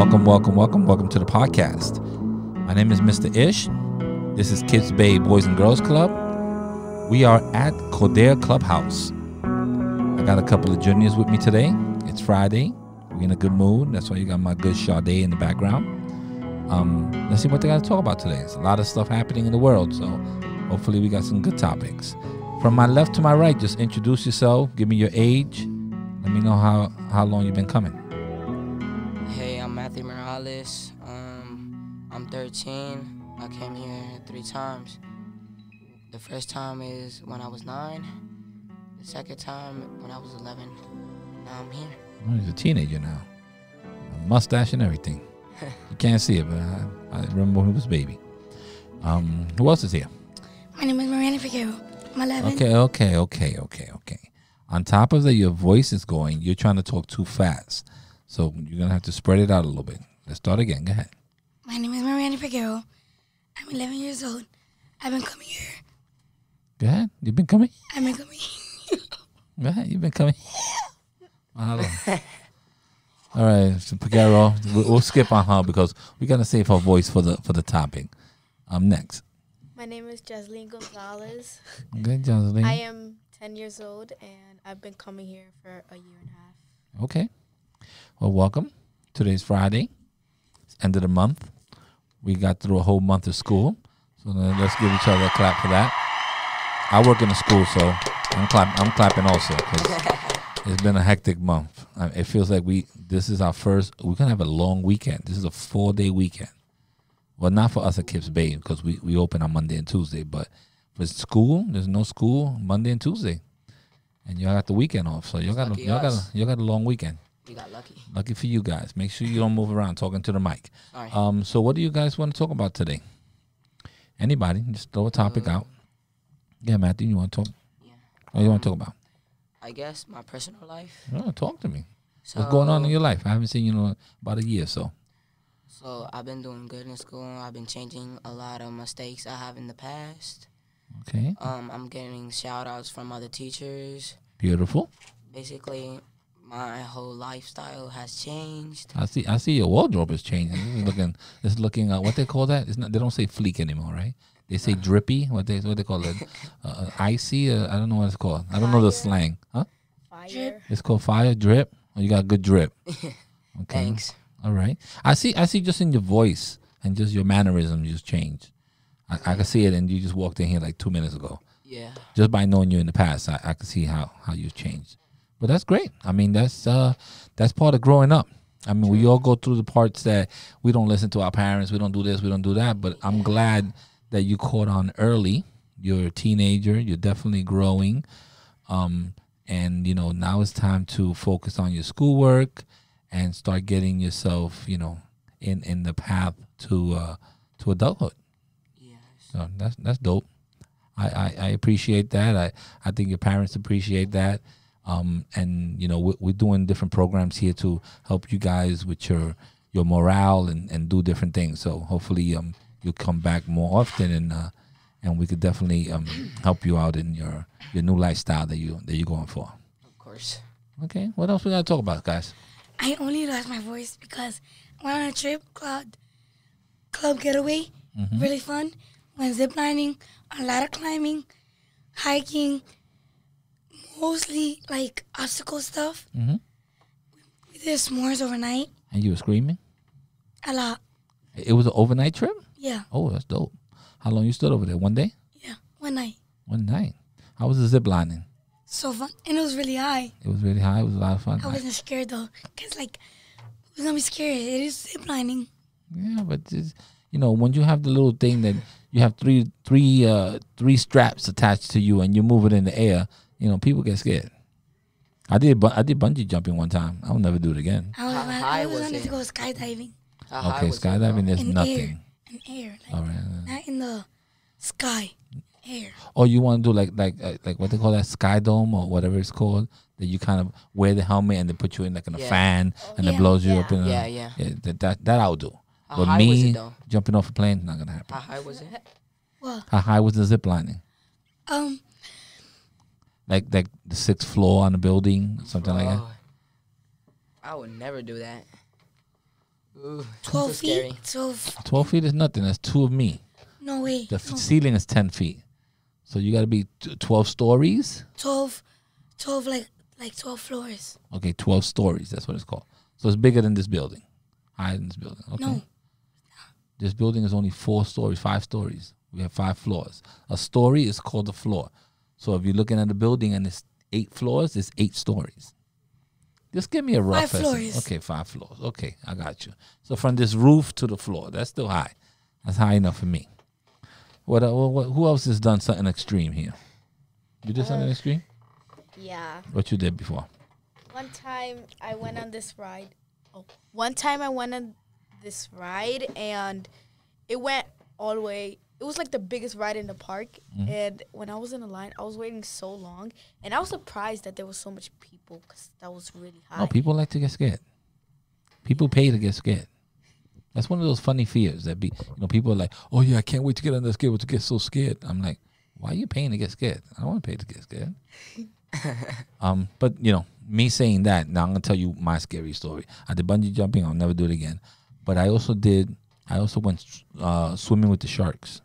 Welcome, welcome, welcome, welcome to the podcast. My name is Mr. Ish. This is Kips Bay Boys and Girls Club. We are at Coudert Clubhouse. I got a couple of juniors with me today. It's Friday. We're in a good mood. That's why you got my good Sade in the background. Um, let's see what they got to talk about today. There's a lot of stuff happening in the world, so hopefully we got some good topics. From my left to my right, just introduce yourself. Give me your age. Let me know how how long you've been coming. 13. I came here three times. The first time is when I was nine. The second time when I was 11. Now I'm here. Oh, he's a teenager now. A mustache and everything. you can't see it, but I, I remember when he was a baby. Um, who else is here? My name is Miranda Figueroa. I'm 11. Okay, okay, okay, okay, okay. On top of that, your voice is going. You're trying to talk too fast, so you're gonna have to spread it out a little bit. Let's start again. Go ahead. My name is Miranda Figueroa. I'm 11 years old. I've been coming here. Go ahead. You've been coming. I've been coming. Go ahead. You've been coming. Mahalo. All right, so Pagaro, we'll, we'll skip on her because we gotta save her voice for the for the topic. Um, next. My name is Jasleen Gonzalez. Good, Jocelyn. I am 10 years old and I've been coming here for a year and a half. Okay. Well, welcome. Today's Friday. It's end of the month. We got through a whole month of school. So then let's give each other a clap for that. I work in a school, so I'm clapping. I'm clapping also it's been a hectic month. It feels like we. This is our first. We're gonna have a long weekend. This is a four day weekend. Well, not for us at Kips Bay because we we open on Monday and Tuesday, but for school, there's no school Monday and Tuesday, and y'all got the weekend off. So y'all got a, y'all got a, y'all got a long weekend. We got lucky. Lucky for you guys. Make sure you don't move around talking to the mic. Sorry. Um, so what do you guys want to talk about today? Anybody? Just throw a topic out. Yeah, Matthew, you want to talk? yeah. What do you want to talk about? I guess my personal life. Oh, talk to me. So, What's going on in your life? I haven't seen you in about a year, so. So I've been doing good in school. I've been changing a lot of mistakes I have in the past. Okay, Um, I'm getting shout outs from other teachers. beautiful. Basically, my whole lifestyle has changed. I see. I see your wardrobe is changing. This is looking. It's looking. Uh, what they call that? It's not. They don't say fleek anymore, right? They say drippy. What they what they call it? Uh, uh, icy. Uh, I don't know what it's called. I don't know the slang. Huh? Fire. It's called fire drip. Oh, you got good drip. Okay. Thanks. All right. I see. I see. Just in your voice and just your mannerism just changed. I, I can see it, and you just walked in here like two minutes ago. Yeah. Just by knowing you in the past, I, I can see how how you've changed. But that's great. I mean, that's uh that's part of growing up. I mean, we all go through the parts that we don't listen to our parents. We don't do this. We don't do that. But I'm glad that you caught on early. You're a teenager. You're definitely growing. Um, and you know now it's time to focus on your schoolwork and start getting yourself, you know, in in the path to uh to adulthood. Yes. So that's that's dope. I, I, I appreciate that. I, I think your parents appreciate that. Um, and you know we're, we're doing different programs here to help you guys with your your morale and, and do different things. So hopefully um you'll come back more often and uh, and we could definitely um help you out in your your new lifestyle that you that you're going for. Of course. Okay, what else we gotta talk about, guys? I only lost my voice because I went on a trip called Club Getaway. Really fun. Went ziplining, a lot of climbing, hiking, mostly like obstacle stuff. Mhm. We did s'mores overnight. And you were screaming. A lot. It was an overnight trip. Yeah. Oh, that's dope. How long you stood over there? One day? Yeah. One night. One night. How was the zip lining? So fun. And it was really high. It was really high. It was a lot of fun. I wasn't scared though. Because, like, who's going to be scared? It is ziplining. Yeah, but you know, when you have the little thing that you have three, three, uh, three straps attached to you, and you move it in the air, you know, people get scared. I did, bu- I did bungee jumping one time. I'll never do it again. I was, How I was was wanted it? to go skydiving How okay, was it, though? skydiving, there's in nothing. air. In air. Like, All right. not in the sky. Air. Or you want to do like, like, uh, like what they call that sky dome or whatever it's called, that you kind of wear the helmet and they put you in like in a Yeah. fan and it blows you Yeah. up in a, Yeah, yeah. that, that, that I'll do. How but high me was it though? jumping off a plane, not gonna happen. How high was it? Well, How high was the zip lining? um, Like, like the sixth floor on the building, something like that. I would never do that. Ooh, twelve so feet. scary. Twelve. Twelve feet is nothing. That's two of me. No way. The f- no. ceiling is ten feet, so you got to be t- twelve stories. 12, 12 like like twelve floors. Okay, twelve stories. That's what it's called. So it's bigger than this building, higher than this building. Okay. No. This building is only four stories, five stories. We have five floors. A story is called a floor. So if you're looking at a building and it's eight floors, it's eight stories. Just give me a rough Five estimate. floors. Okay, five floors. Okay, I got you. So from this roof to the floor, that's still high. That's high enough for me. What, uh, what, what who else has done something extreme here? You did something extreme? Yeah. What you did before? One time I went on this ride. Oh, one time I went on this ride and it went all the way. It was like the biggest ride in the park. And when I was in the line, I was waiting so long, and I was surprised that there was so much people because that was really high. No, people like to get scared. People pay to get scared. That's one of those funny fears that be you know, people are like, Oh yeah, I can't wait to get on the skateboard to get so scared. I'm like, Why are you paying to get scared? I don't want to pay to get scared. um, but you know, me saying that, now I'm gonna tell you my scary story. I did bungee jumping, I'll never do it again. But I also did I also went uh, swimming with the sharks.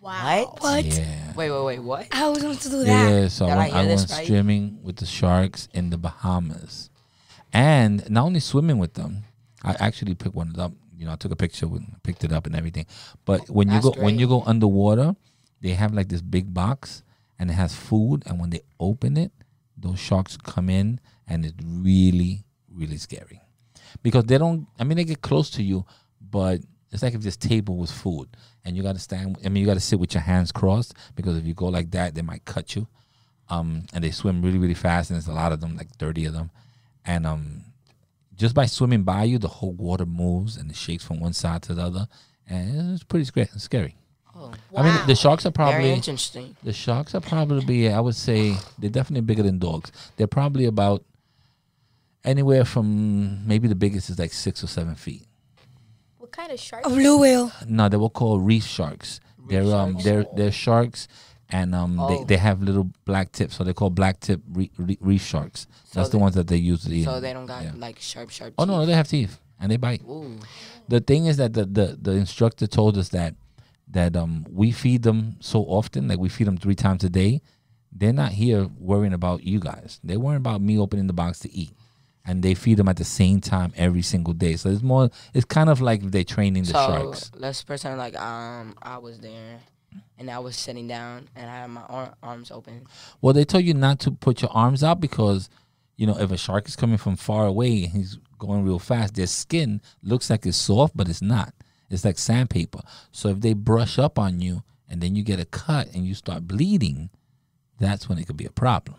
Wow. What? What? Yeah. Wait, wait, wait. What? I was going to do that. Yeah, so Did I I went, I hear went right? swimming with the sharks in the Bahamas, and not only swimming with them, I actually picked one up. You know, I took a picture, with, picked it up, and everything. But when you That's go when you go underwater, they have like this big box, and it has food. And when they open it, those sharks come in, and it's really, really scary, because they don't. I mean, they get close to you, but it's like if this table was food, and you got to stand. I mean, you got to sit with your hands crossed because if you go like that, they might cut you. Um, and they swim really, really fast, and there's a lot of them, like thirty of them, and um, just by swimming by you, the whole water moves and it shakes from one side to the other, and it's pretty scary. Scary. Oh, I mean, the sharks are probably very interesting. the sharks are probably, I would say, they're definitely bigger than dogs. They're probably about anywhere from maybe the biggest is like six or seven feet. What kind of shark? A blue whale. No, they were called reef sharks. they're um, sharks? they're they're sharks, and um, Oh. they, they have little black tips, so they're called black tip re- re- reef sharks. So That's the ones that they use to eat. So they don't got Yeah. like sharp, sharp. Oh no, they have teeth and they bite. Ooh. The thing is that the, the the instructor told us that that um we feed them so often, like we feed them three times a day. They're not here worrying about you guys. They're worrying about me opening the box to eat, and they feed them at the same time every single day. So it's more. It's kind of like they're training the so sharks. let's pretend like um I was there, and I was sitting down, and I had my ar- arms open. Well, they tell you not to put your arms out because, you know, if a shark is coming from far away and he's going real fast, their skin looks like it's soft, but it's not. It's like sandpaper. So if they brush up on you and then you get a cut and you start bleeding, that's when it could be a problem.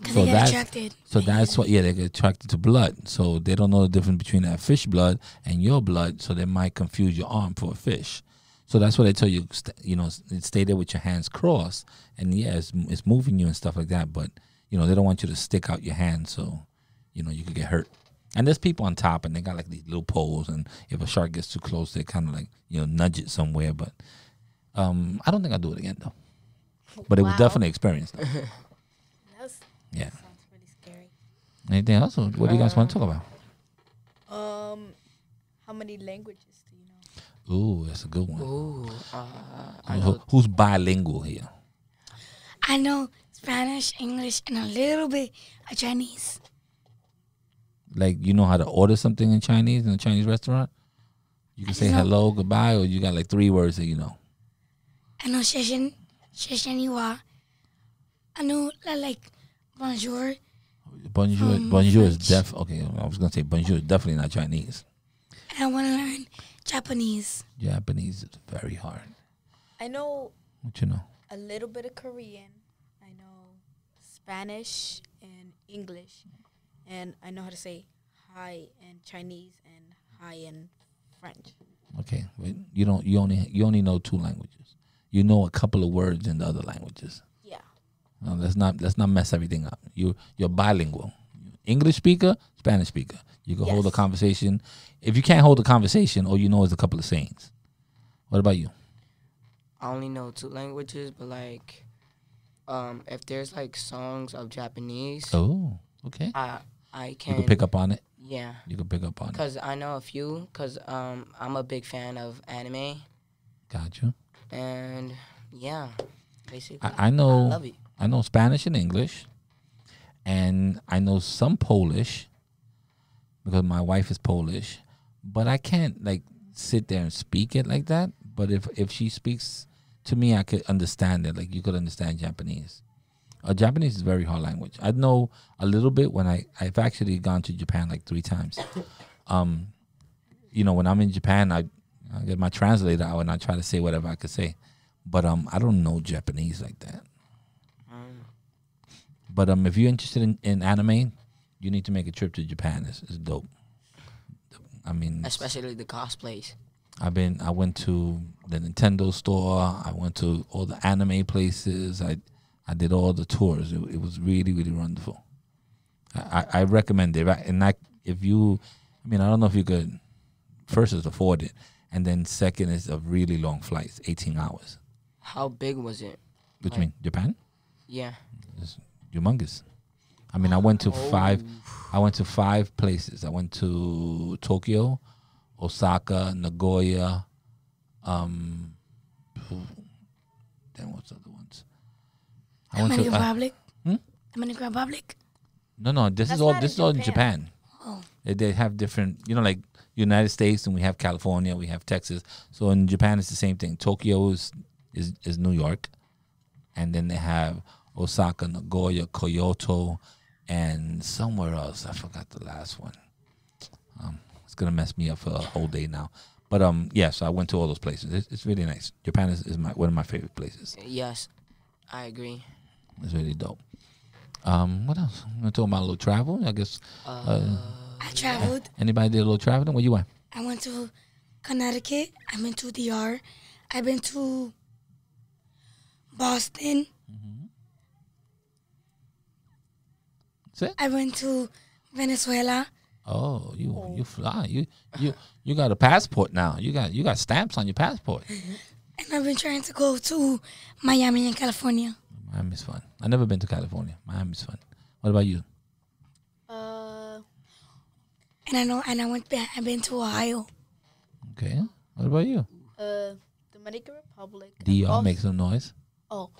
Because So they get that's- attracted. So that's what, yeah, they get attracted to blood. So they don't know the difference between that fish blood and your blood. So they might confuse your arm for a fish. So that's what they tell you, you know, stay there with your hands crossed. And yeah, it's, it's moving you and stuff like that. But, you know, they don't want you to stick out your hand so, you know, you could get hurt. And there's people on top and they got like these little poles. And if a shark gets too close, they kind of like, you know, nudge it somewhere. But um, I don't think I'll do it again though. But it was definitely an experience. Though. That's, Yeah. sounds pretty scary. Anything else? Or What do you guys want to talk about? Um, how many languages do you know? Ooh, that's a good one. Ooh. Uh, I Who- know. who's bilingual here? I know Spanish, English, and a little bit of Chinese. Like you know how to order something in Chinese in a Chinese restaurant? You can say No. hello, goodbye, or you got like three words that you know. I know Sheshen, Shesheniwa. I know like bonjour. Bonjour, Um, bonjour is French. def. Okay, I was gonna say bonjour is definitely not Chinese. And I want to learn Japanese. Japanese is very hard. I know What you know? a little bit of Korean. I know Spanish and English, and I know how to say hi in Chinese and hi in French. Okay, wait, you don't. You only you only know two languages. You know a couple of words in the other languages. Let's not let's not mess everything up. You you're bilingual. English speaker, Spanish speaker. You can hold a conversation. If you can't hold a conversation, all you know is a couple of sayings. What about you? I only know two languages, but like, um, if there's like songs of Japanese, Oh, okay. I I You can pick up on it. Yeah, You can pick up on it. cause I know a few. Cause um, I'm a big fan of anime, Got you. and yeah, basically, I, I know. love it. I know Spanish and English, and I know some Polish because my wife is Polish. But I can't like sit there and speak it like that. But if if she speaks to me, I could understand it. Like you could understand Japanese. Uh, Japanese is a very hard language. I know a little bit when I I've actually gone to Japan like three times. Um, you know, when I'm in Japan, I I get my translator out and I try to say whatever I could say. But um, I don't know Japanese like that. But um, if you're interested in, in anime, you need to make a trip to Japan. It's, it's dope. I mean, especially the cosplays. I've been. I went to the Nintendo store. I went to all the anime places. I I did all the tours. It, it was really really wonderful. I, I, I recommend it. Right? And I, if you, I mean, I don't know if you could. First is afford it, and then second is a really long flights, eighteen hours. How big was it? Which Right. mean Japan? Yeah. It's humongous. I mean, I went to five. I went to five places. I went to Tokyo, Osaka, Nagoya. Um, then what's the other ones? I went to Dominican uh, Republic. Hmm? Dominican Republic. no, no. This is all. This is all in Japan. Japan. Oh. They, they have different. You know, like United States, and we have California, we have Texas. So in Japan, it's the same thing. Tokyo is is, is New York, and then they have Osaka, Nagoya, Kyoto, and somewhere else. I forgot the last one. Um, it's gonna mess me up for a whole day now. But um, yeah. So I went to all those places. It's, it's really nice. Japan is, is my one of my favorite places. Yes, I agree. It's really dope. Um, what else? I'm gonna talk about a little travel. I guess Uh, I traveled. anybody did a little traveling. Where you went? I went to Connecticut. I've been to DR. I've been to Boston. That's it. I went to Venezuela. Oh, you you fly. You you you got a passport now. You got you got stamps on your passport. And I've been trying to go to Miami and California. Miami's fun. I've never been to California. Miami's fun. What about you? Uh, And I know and I went back I've been to Ohio. Okay. What about you? uh, Dominican Republic. DR Oh, make some noise. Oh,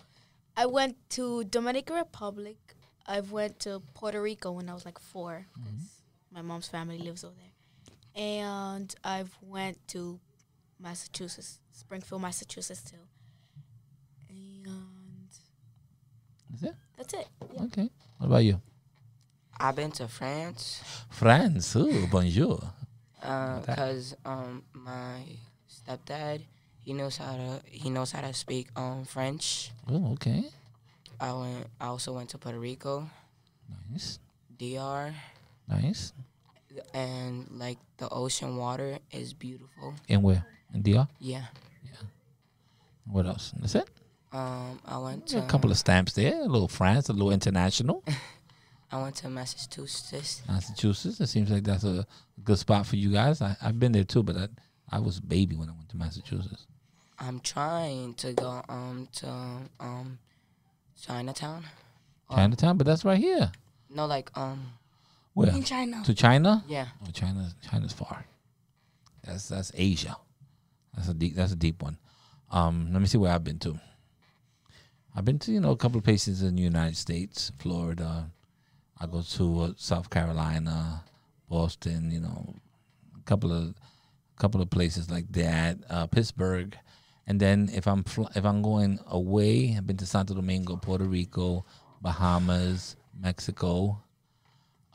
I went to Dominican Republic. I've went to Puerto Rico when I was like four because my mom's family lives over there, and I've went to Massachusetts, Springfield, Massachusetts too. And That's it. that's it. Yeah. Okay. What about you? I've been to France France. Ooh, bonjour. that? because um my stepdad he knows how to he knows how to speak um French. Oh, okay. I went. I also went to Puerto Rico, Nice. DR, Nice. and like the ocean water is beautiful. And where? In DR? Yeah. Yeah. What else? That's it. Um, I went to a couple of stamps there. A little France, a little international. I went to Massachusetts. Massachusetts. It seems like that's a good spot for you guys. I, I've been there too, but I, I was a baby when I went to Massachusetts. I'm trying to go um to um Chinatown. Or- Chinatown, but that's right here. No, like um Where? In China. To China? yeah. Oh, China. China's far. That's that's Asia. That's a deep. That's a deep one. Um, let me see where I've been to. I've been to you know a couple of places in the United States, Florida. I go to uh, South Carolina, Boston. You know, a couple of couple of places like that. Uh, Pittsburgh, and then if I'm fl- if I'm going away, I've been to Santo Domingo, Puerto Rico, Bahamas, Mexico.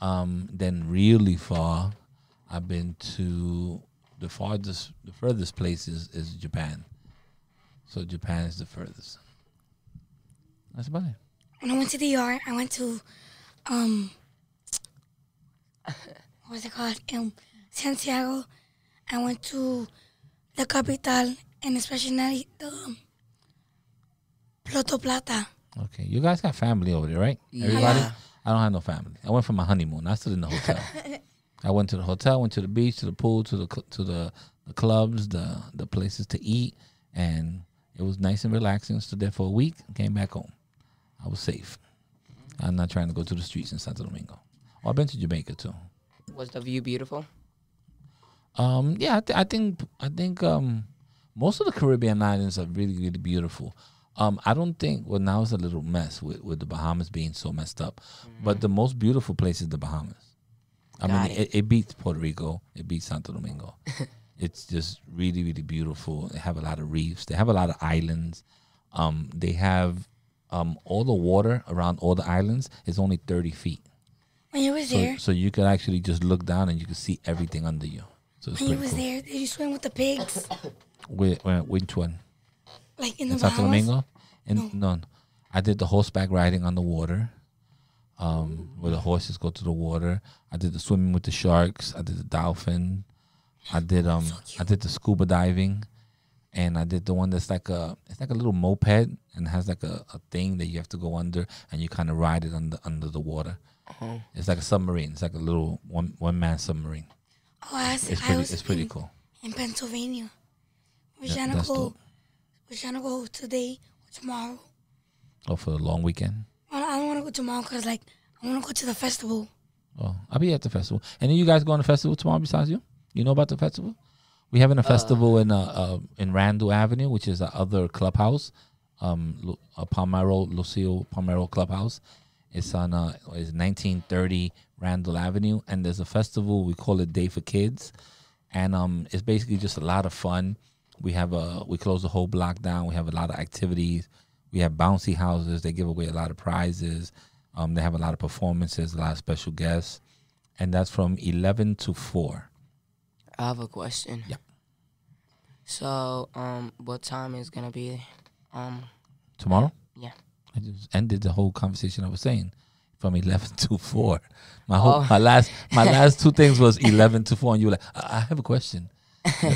Um, then really far, I've been to the farthest, the furthest place is, is Japan. So Japan is the furthest. That's about it. When I went to the yard, I went to um what's it called? Um Santiago. I went to the capital and especially the um, Puerto Plata. Okay, you guys got family over there, right? Everybody. Yeah. I don't have no family. I went for my honeymoon. I stood in the hotel. I went to the hotel, went to the beach, to the pool, to the to the, the clubs, the the places to eat, and it was nice and relaxing. Stood there for a week, came back home. I was safe. I'm not trying to go to the streets in Santo Domingo. Oh, I've been to Jamaica too. Was the view beautiful? Um, yeah, I, th- I think I think um, most of the Caribbean islands are really really beautiful. Um, I don't think well now it's a little mess with, with the Bahamas being so messed up, but the most beautiful place is the Bahamas. I Got mean, it. it. It, beats Puerto Rico. It beats Santo Domingo. it's just really really beautiful. They have a lot of reefs. They have a lot of islands. Um, they have um, all the water around all the islands is only thirty feet. When you was So, there, so you could actually just look down and you can see everything under you. So when you pretty was cool. there, did you swim with the pigs? Whi- whi- which one? Like in the In Santo Bahamas? Domingo? In, no. I did the horseback riding on the water, um, where the horses go to the water. I did the swimming with the sharks. I did the dolphin. I did um I did the scuba diving, and I did the one that's like a it's like a little moped and has like a, a thing that you have to go under and you kind of ride it under under the water. Oh. It's like a submarine. It's like a little one one man submarine. Oh, I, was, It's I pretty was it's pretty in, cool. in Pennsylvania. We're Yeah, trying to go. dope. We're trying to go today or tomorrow. Oh, for a long weekend. I I don't want to go tomorrow because like I want to go to the festival. Oh, I'll be at the festival. Any of you guys going to the festival tomorrow besides you? You know about the festival? We're having a festival in uh, uh in Randall Avenue, which is the other clubhouse, um, Lu- uh, Palmero Lucille Palmero Clubhouse. It's on uh, it's 1930 Randall Avenue, and there's a festival. We call it Day for Kids, and um, it's basically just a lot of fun. We have a we close the whole block down. We have a lot of activities. We have bouncy houses. They give away a lot of prizes. Um, they have a lot of performances, a lot of special guests, and that's from 11 to 4. I have a question. Yeah. So, um, what time is gonna be? Um, Tomorrow? Yeah. I just ended the whole conversation I was saying from 11 to 4. My whole, Oh. my last my last two things was 11 to 4 and you were like, I, I have a question.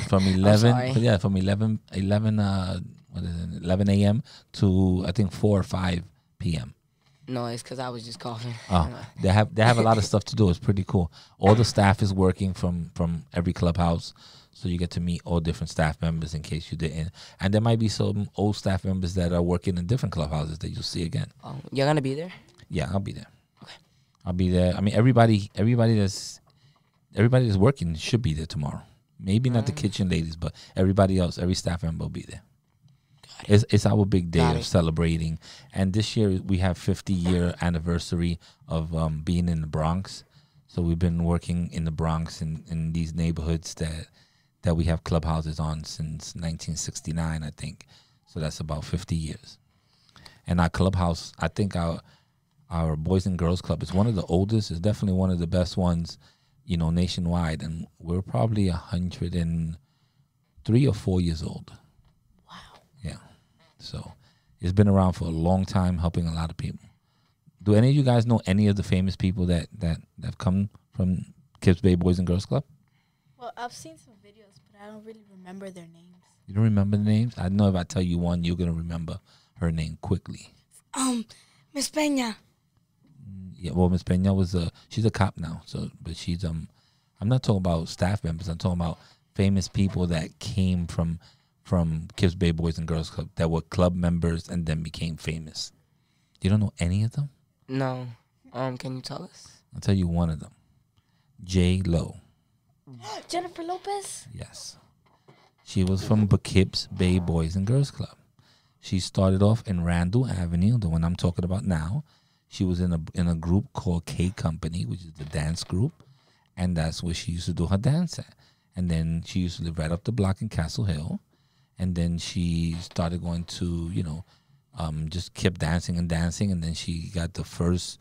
From 11 yeah, from 11 11 uh what is it? 11 a.m. to I think 4 or 5 p.m. no, it's because I was just coughing. Oh, they have they have a lot of stuff to do. It's pretty cool. All the staff is working from from every clubhouse, so you get to meet all different staff members in case you didn't. And there might be some old staff members that are working in different clubhouses that you'll see again. Oh, you're gonna be there? Yeah, I'll be there. I'll be there. I mean, everybody everybody that's everybody that's working should be there tomorrow. Maybe not the kitchen ladies, but everybody else, every staff member will be there. It's, it's our big day Got of it. celebrating, and this year we have 50 year anniversary of um, being in the Bronx. So we've been working in the Bronx in, in these neighborhoods that that we have clubhouses on since 1969, I think. So that's about 50 years. And our clubhouse, I think our our Boys and Girls Club is one of the oldest. It's definitely one of the best ones, you know, nationwide. And we're probably a hundred and three or four years old. Wow. Yeah. So it's been around for a long time, helping a lot of people. Do any of you guys know any of the famous people that that that have come from Kips Bay Boys and Girls Club? Well, I've seen some videos, but I don't really remember their names. You don't remember the names? I know if I tell you one, you're gonna remember her name quickly. Um, Miss Peña. Yeah, well, Miss Pena was a she's a cop now, so but she's um, I'm not talking about staff members. I'm talking about famous people that came from from Kips Bay Boys and Girls Club that were club members and then became famous. You don't know any of them? No. Um, can you tell us? I'll tell you one of them. J Lo. Jennifer Lopez. Yes. She was from Kips Bay Boys and Girls Club. She started off in Randall Avenue, the one I'm talking about now. She was in a in a group called K Company, which is the dance group, and that's where she used to do her dance at. And then she used to live right up the block in Castle Hill, and then she started going to you know, um, just kept dancing and dancing, and then she got the first,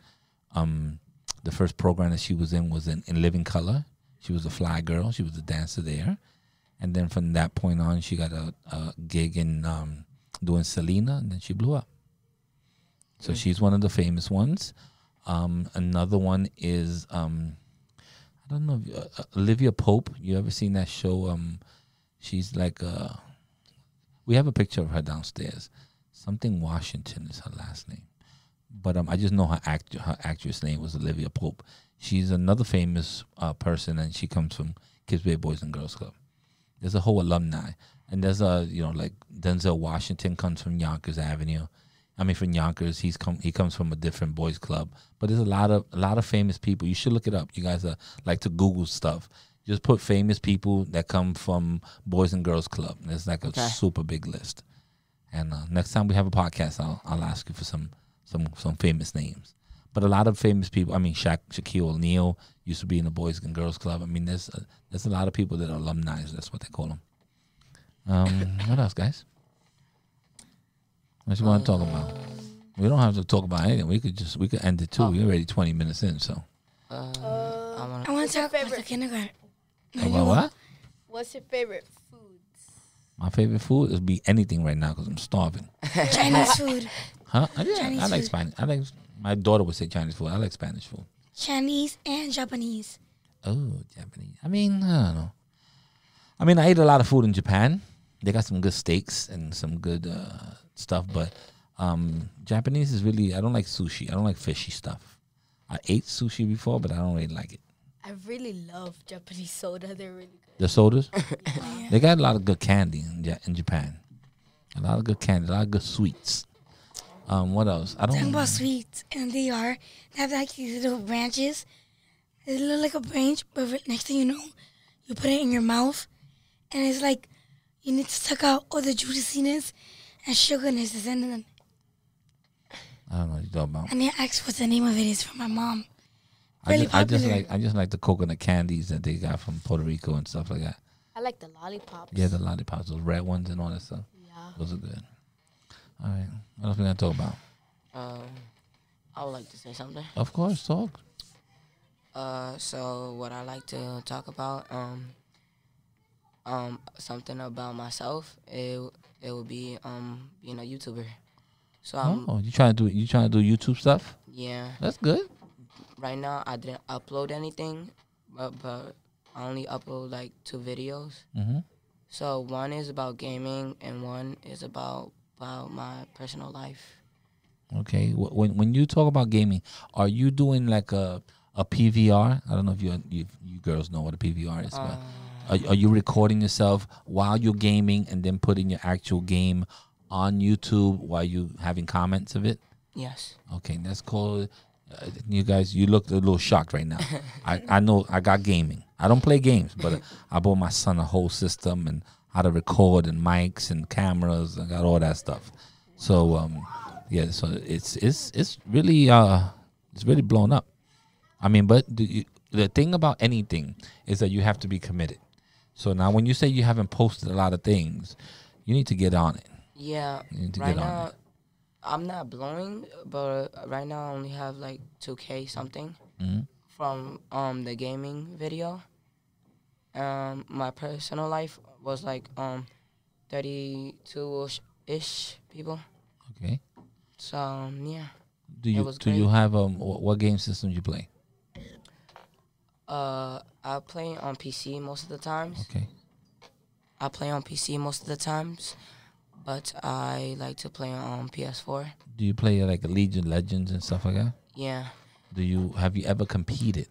um, the first program that she was in was in, in Living Color. She was a fly girl. She was a dancer there, and then from that point on, she got a, a gig in um, doing Selena, and then she blew up. So she's one of the famous ones. Um, another one is um, I don't know if, uh, uh, Olivia Pope. You ever seen that show? Um, she's like uh, we have a picture of her downstairs. Something Washington is her last name, but um, I just know her act her actress name was Olivia Pope. She's another famous uh, person, and she comes from Kips Bay Boys and Girls Club. There's a whole alumni, and there's a you know like Denzel Washington comes from Yonkers Avenue. I mean, from Yonkers, he's come. He comes from a different boys club, but there's a lot of a lot of famous people. You should look it up. You guys are like to Google stuff. Just put famous people that come from Boys and Girls Club. It's like a Okay. super big list. And uh, next time we have a podcast, I'll I'll ask you for some some some famous names. But a lot of famous people. I mean, Sha- Shaquille O'Neal used to be in the Boys and Girls Club. I mean, there's a, there's a lot of people that are alumni. That's what they call them. Um, what else, guys? What you want to talk about? We don't have to talk about anything. We could just we could end it too. We're already twenty minutes in. So Uh, I I want. want to What's your talk about the kindergarten. about what? What's your favorite foods? My favorite food is be anything right now because I'm starving. Chinese food. Huh? Yeah, Chinese I like food. Spanish. I like. My daughter would say Chinese food. I like Spanish food. Chinese and Japanese. Oh, Japanese. I mean, I don't know. I mean, I ate a lot of food in Japan. They got some good steaks and some good uh, stuff, but um, Japanese is really. I don't like sushi. I don't like fishy stuff. I ate sushi before, but I don't really like it. I really love Japanese soda. They're really good. The sodas, Yeah. they got a lot of good candy in, Ja- in Japan. A lot of good candy, a lot of good sweets. Um, what else? I don't. about sweets, and they are. They have like these little branches. They look like a branch, but next thing you know, you put it in your mouth, and it's like you need to suck out all the juiciness and sugarness that's in them. I don't know what you're talking about. And they asked what the name of it is from my mom. I Really just, I just popular. like I just like the coconut candies that they got from Puerto Rico and stuff like that. I like the lollipops. Yeah, the lollipops, those red ones and all that stuff. Yeah. Those are good. All right, what else we gonna talk about? Um, I would like to say something. Of course, talk. Uh, so what I like to talk about, um, um, something about myself. It it would be um being a YouTuber. So um, oh, you trying to do you trying to do YouTube stuff? yeah. That's good. Right now I didn't upload anything, but but I only upload like two videos. hmm So one is about gaming and one is about about my personal life. Okay. When when you talk about gaming, are you doing like a a PVR? I don't know if you you, you girls know what a PVR is, but Uh, are, are you recording yourself while you're gaming and then putting your actual game on YouTube while you having comments of it? yes. Okay, that's called. Uh, you guys, you look a little shocked right now. I, I know I got gaming. I don't play games, but I bought my son a whole system and how to record and mics and cameras. I got all that stuff. So um, yeah, so it's it's it's really uh it's really blown up. I mean, but the thing about anything is that you have to be committed. So now, when you say you haven't posted a lot of things, you need to get on it. Yeah. You need to right get on now, it. I'm not blowing, but right now I only have like 2K something Mhm. from um the gaming video. Um, my personal life was like um 32 ish people. Okay. So um, yeah. Do you do you have um what, what game systems you play? Uh, I play on PC most of the times. Okay. I play on PC most of the times, but I like to play on PS4. Do you play like Legion Legends and stuff like that? Yeah. Do you have you ever competed?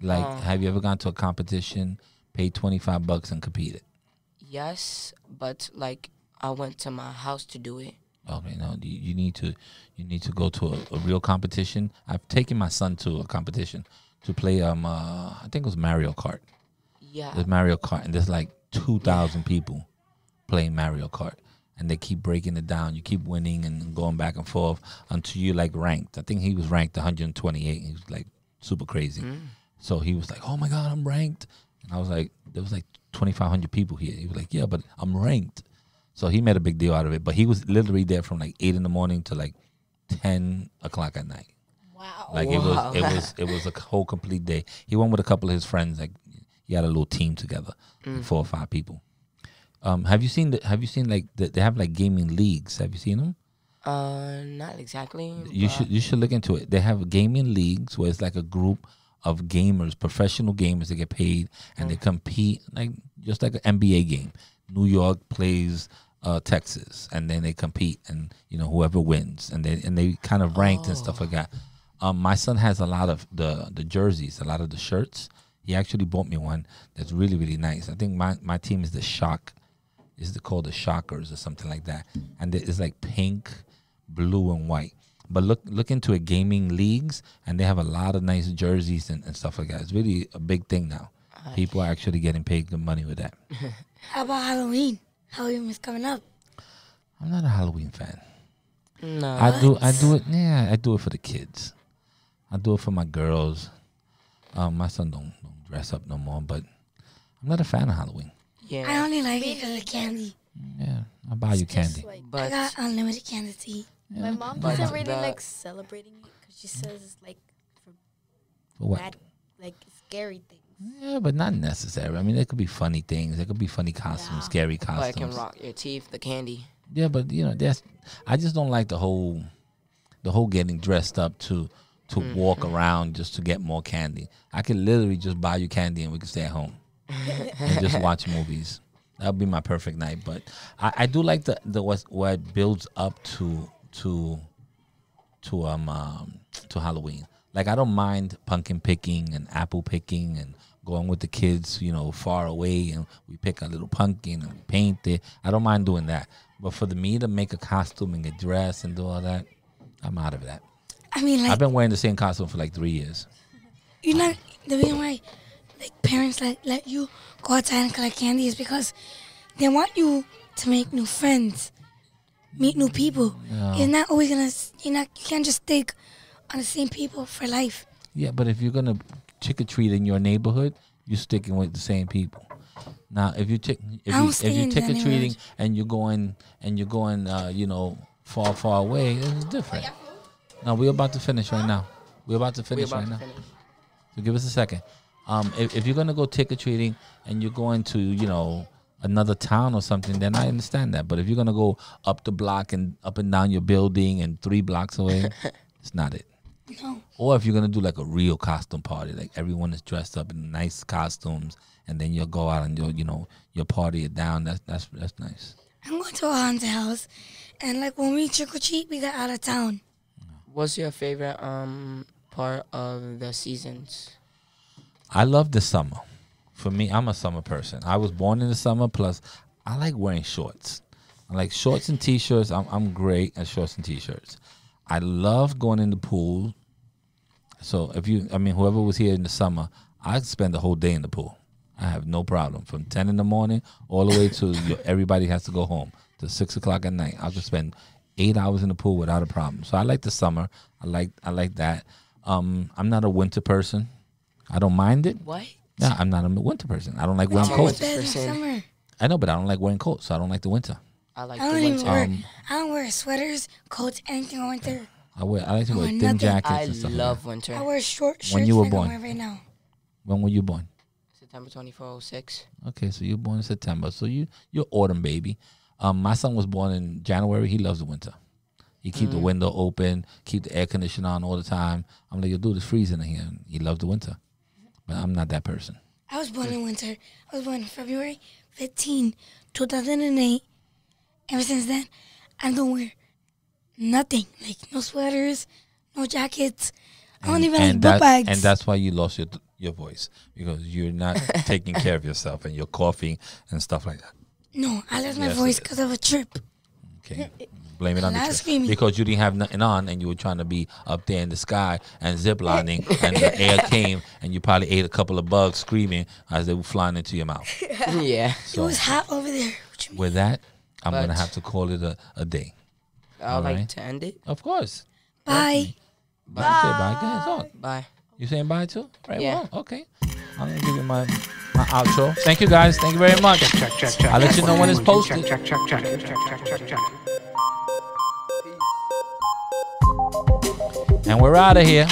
Like Uh. have you ever gone to a competition, paid twenty five bucks and competed? Yes, but like I went to my house to do it. Okay, no, you, you need to you need to go to a, a real competition. I've taken my son to a competition to play um uh, I think it was Mario Kart. Yeah. There's Mario Kart and there's like two thousand people playing Mario Kart. And they keep breaking it down. You keep winning and going back and forth until you like ranked. I think he was ranked 128. He was like super crazy. Mm. So he was like, "Oh my god, I'm ranked," and I was like, "There was like 2,500 people here." He was like, "Yeah, but I'm ranked." So he made a big deal out of it. But he was literally there from like eight in the morning to like 10 o'clock at night. Wow. Like it was, it was, it was a whole complete day. He went with a couple of his friends. Like he had a little team together, Mm. four or five people. Um, have you seen the? Have you seen like the, they have like gaming leagues? Have you seen them? Uh, not exactly. You but should you should look into it. They have gaming leagues where it's like a group of gamers, professional gamers that get paid and they compete like just like an NBA game. New York plays uh, Texas and then they compete and you know whoever wins and they and they kind of ranked and stuff like that. Um, my son has a lot of the the jerseys, a lot of the shirts. He actually bought me one that's really really nice. I think my my team is the Shock is it called the Shockers or something like that, and it's like pink, blue and white. But look look into it, gaming leagues, and they have a lot of nice jerseys and, and stuff like that. It's really a big thing now. People are actually getting paid good money with that. How about Halloween? Halloween is coming up. I'm not a Halloween fan. No. I do I do it yeah, I do it for the kids. I do it for my girls. Um, my son don't, don't dress up no more, but I'm not a fan of Halloween. Yeah, I only like it because of candy. Yeah, I'll buy you It's just candy. like- I got unlimited candy to eat. my mom But doesn't really the- like celebrating it because she says it's like for For what? bad, like scary things. Yeah, but not necessary. I mean, there could be funny things. There could be funny costumes, Yeah. scary but it can costumes. rock your teeth, the candy. Yeah, but you know, that's. I just don't like the whole, the whole getting dressed up to to walk around just to get more candy. I could literally just buy you candy and we could stay at home and just watch movies. That would be my perfect night. But I, I do like the the what what builds up to to to um, um to Halloween. Like I don't mind pumpkin picking and apple picking and going with the kids, you know, far away and we pick a little pumpkin and paint it. I don't mind doing that. But for the me to make a costume and get dressed and do all that, I'm out of that. I mean, like I've been wearing the same costume for like three years. you know the reason why like parents like let you go outside and collect candy is because they want you to make new friends, meet new people. You're not always gonna you're not you can't just stick on the same people for life. Yeah, but if you're gonna trick or treat in your neighborhood, you're sticking with the same people. Now, if you trick, if you if you in trick or treating and you're going and you're going, uh, you know, far far away, it's different. No, we're about to finish right now. We're about to finish about right to now. finish. So give us a second. Um, if, if you're gonna go trick or treating and you're going to, you know, another town or something, then I understand that. But if you're gonna go up the block and up and down your building and three blocks away, it's not it. No. Or if you're gonna do like a real costume party, like everyone is dressed up in nice costumes, and then you'll go out and you'll, you know, you'll party it down. That's that's that's nice. I'm going to a haunted house and like when we trick or treat we got out of town. What's your favorite um part of the seasons? I love the summer. For me, I'm a summer person. I was born in the summer. Plus, I like wearing shorts. I like shorts and t-shirts. I'm I'm great at shorts and t-shirts. I love going in the pool. So if you, I mean, whoever was here in the summer, I spend the whole day in the pool. I have no problem from ten in the morning all the way to everybody has to go home to six o'clock at night. I'll just spend eight hours in the pool without a problem. So I like the summer. I like I like that. Um, I'm not a winter person. I don't mind it. What? Yeah, I'm not a winter person. I don't like wearing coats. winter- Better than summer. I know, but I don't like wearing coats, so I don't like the winter. I like I the don't even winter. wear Um, I don't wear sweaters, coats, anything in winter. I wear. I like to I wear wear thin nothing. jackets I and stuff. love Like winter. I wear short shirts When you were like born. right now. When were you born? September 24, 06. Okay, so you were born in September. So you you're autumn baby. Um, my son was born in January. He loves the winter. He keep the window open, keep the air conditioner on all the time. I'm like, yo, dude, it's freezing in here. And he loves the winter, but I'm not that person. I was born in winter. I was born in February 15, 2008. Ever since then, I don't wear nothing. Like no sweaters, no jackets. I don't even like and book bags. and that's why you lost your your voice because you're not taking care of yourself and you're coughing and stuff like that. No, I lost my Yes, voice is. because of a trip. Okay. Blame it on the Not trip. screaming. Because you didn't have nothing on and you were trying to be up there in the sky and ziplining and the air came and you probably ate a couple of bugs screaming as they were flying into your mouth. yeah. It So was hot over there. What you mean? with that, I'm gonna have to call it a, a day. I would like right. to end it. Of course. Bye. Bye. Say bye. Go ahead, talk. Bye. You saying bye too? Right. Yeah. Well, okay. I'm gonna give you my my outro. Thank you guys. Thank you very much. Check, check, check, I'll let you know when it's posted. Check, check, check, check, check, check, check. And we're out of here.